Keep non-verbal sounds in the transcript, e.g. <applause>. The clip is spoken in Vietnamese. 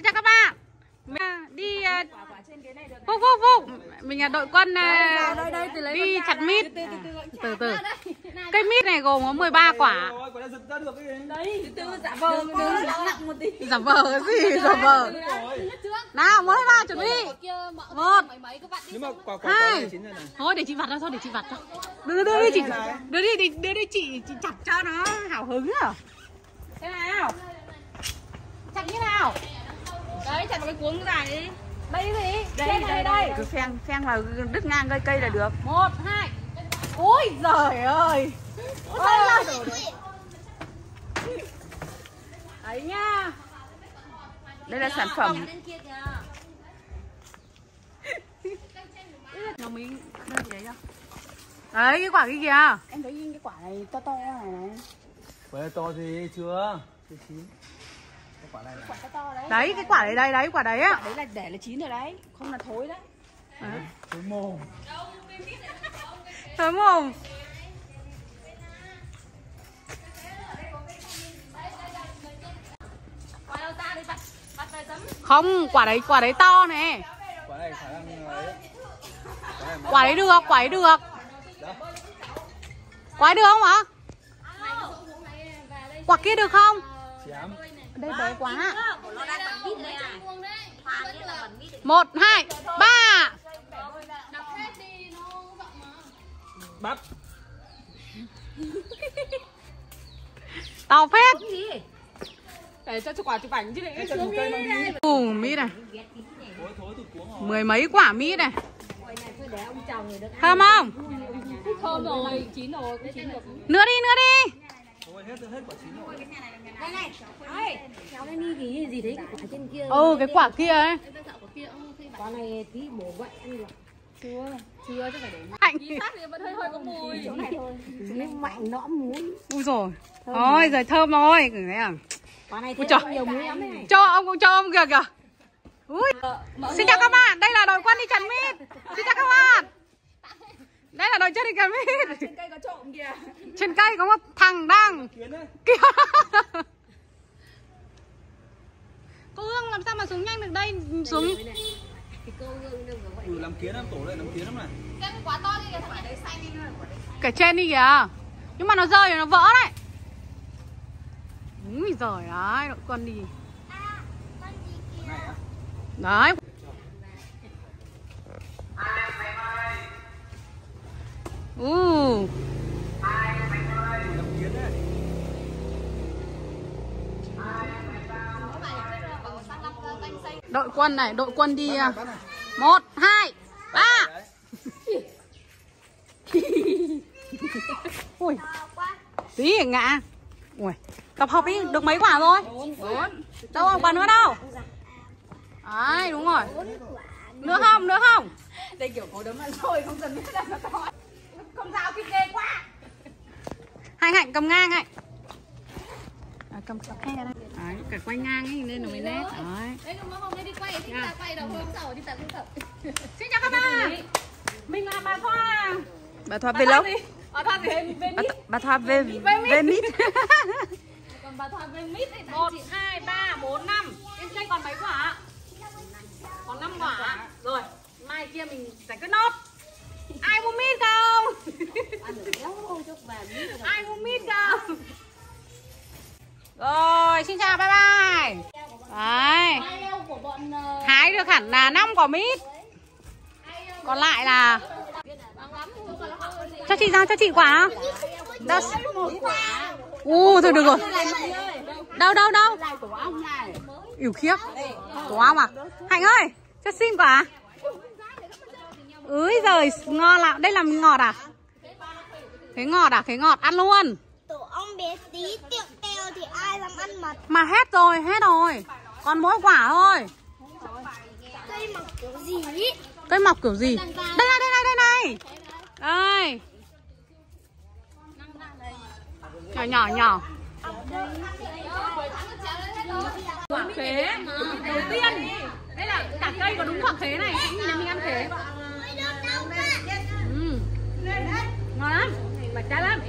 Xin chào các bạn. Mình đi uh, Phúc Phúc Phúc Mình là đội quân uh, đi chặt mít. Từ từ Cây mít này gồm có 13 quả. giả vờ nặng một tí. Giả vờ cái gì? Giả vờ. Nào một hai ba chuẩn bị. Một Hai. quả này chín rồi này Thôi để chị vặt ra thôi để chị vặt cho Đưa đưa đi chị Đưa đi đi- đưa đi chị chị chặt cho nó hào hứng à. Thế nào? Chặt như nào chặt vào cái cuống dài đi. Đây gì? Đây đây đây. Cứ phen phen vào đứt ngang cây cây là được. Một hai. Ôi giời ơi. Ôi Đấy nha. Đây là sản phẩm. Nó mới gì đấy đâu Đấy cái quả kia. Kìa em thấy cái quả này to to này này. Quả này to thì chưa? Chưa chín quả này quả to to đấy Đấy cái quả đấy đây đấy quả đấy á đấy là để là chín rồi đấy không là thối đấy cái mồm Thơm không? Không, quả đấy quả đấy to này. quả này khả năng ấy quả Quả đấy được, quả đấy được. Quả đấy được không ạ? Quả kia được không? chém Đây bé quá. Một, hai, ba. bắp To phết. để cho cho quả chụp ảnh chứ chân cây mang đi Ồ, mít này. Mười mấy quả mít này. Thơm không? thơm rồi chín rồi cũng chín được Nữa đi, nữa đi thôi hết hết quả chín rồi Cháu đang đi cái gì đấy quả trên kia Ừ, cái quả kia ấy. quả này tí bổ vậy ăn được chưa chưa chứ phải để mạnh. Hạnh. phát thì vẫn hơi hơi có mùi chỗ này thôi nhưng mạnh nõm muối Ui rồi. Thôi, giờ thơm rồi. Cái à. quả này Ui nhiều muối lắm này cho ông cho ông kìa kìa Ui. xin chào các bạn đây là đội quân đi chặt mít xin chào các bạn đây là đội chân đi chặt mít trên cây có trộm kìa. Trên cây có một thằng đang. Kiến đấy kìa. <laughs> Cô hương làm sao mà xuống nhanh được đây? Xuống. Ừ, làm kiến làm tổ đây làm kiến lắm này cái trên đi kìa. Nhưng mà nó rơi rồi nó vỡ đấy. Úi giời đấy đội quân đi. Này á. Đấy Uh. đội quân này, đội quân đi à. một, hai, ba. <laughs> Ui. Tí ngã. Ui, tập hợp đi, được mấy quả rồi? Đâu còn quả nữa đâu? Đấy, đúng rồi. Nữa không nữa không? Đây kiểu có đấm ăn rồi không cần biết là nó to con dao kinh ghê quá. Hạnh hạnh cầm ngang hạnh. À, cầm cặp khe đây. Đấy phải quay ngang ấy nên là mới nét. Đấy đấy. đúng không đây đi quay thì ta quay đầu hôm sau đi tập đi tập xin chào các bạn. Mình là bà thoa. Bà thoa về lâu bà thoa về về bà, mít. Bà thoa về về mít. <laughs> <laughs> còn bà thoa về mít ấy một hai ba bốn năm. Trên cây còn mấy quả còn năm quả. Rồi mai kia mình giải quyết nốt biết ai mua mít đâu. Rồi, xin chào, bye bye. Đấy. Hái được hẳn là năm quả mít. Còn lại là cho chị ra cho chị quả đâu u, thôi được rồi. Đâu đâu đâu? Ỉu khiếp. Tổ ong à hạnh ơi, cho xin quả. Ưới giời, ngon lắm đây là ngọt à? Thế ngọt à? Thế ngọt. Ăn luôn. Tổ ong bé tí tiệu teo thì ai làm ăn mật? Mà hết rồi hết rồi. Còn mỗi quả thôi. Cây mọc kiểu gì cây mọc kiểu gì? Đây này đây này đây này. Đây. Nhỏ nhỏ nhỏ. Quả khế đầu tiên. Đây là cả cây có đúng quả khế này. Cũng nhìn mình ăn khế ừ. ngon lắm